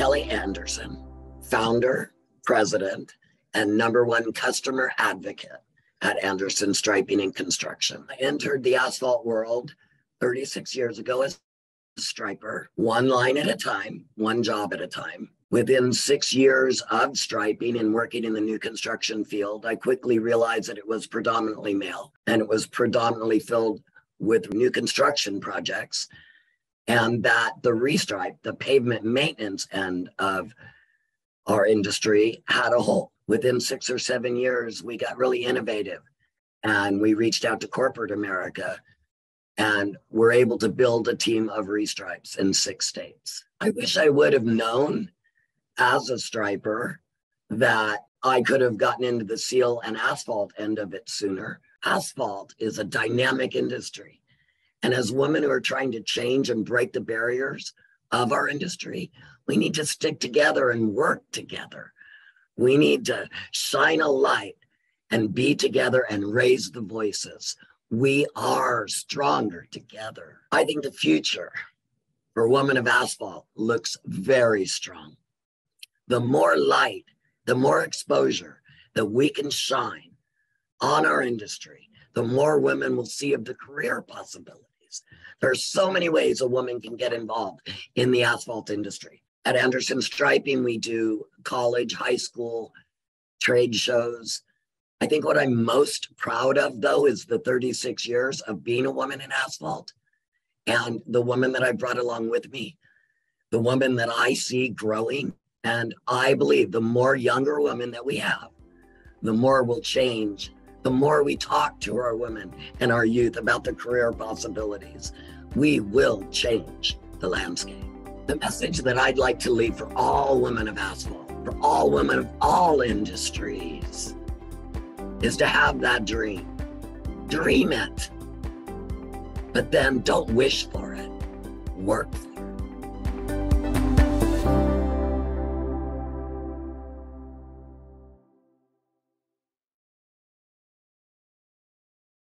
Anderson, founder, president, and number one customer advocate at Anderson Striping and Construction. I entered the asphalt world 36 years ago as a striper, one line at a time, one job at a time. Within six years of striping and working in the new construction field, I quickly realized that it was predominantly male and it was predominantly filled with new construction projects and that the restripe, the pavement maintenance end of our industry had a hole. Within six or seven years, we got really innovative and we reached out to corporate America and were able to build a team of restripes in six states. I wish I would have known as a striper that I could have gotten into the seal and asphalt end of it sooner. Asphalt is a dynamic industry. And as women who are trying to change and break the barriers of our industry, we need to stick together and work together. We need to shine a light and be together and raise the voices. We are stronger together. I think the future for Women of Asphalt looks very strong. The more light, the more exposure that we can shine on our industry, the more women will see of the career possibilities ways. There's so many ways a woman can get involved in the asphalt industry. At Anderson Striping, we do college, high school, trade shows. I think what I'm most proud of, though, is the 36 years of being a woman in asphalt and the woman that I brought along with me, the woman that I see growing. And I believe the more younger women that we have, the more will change the more we talk to our women and our youth about the career possibilities, we will change the landscape. The message that I'd like to leave for all women of asphalt, for all women of all industries, is to have that dream. Dream it. But then don't wish for it, work for it.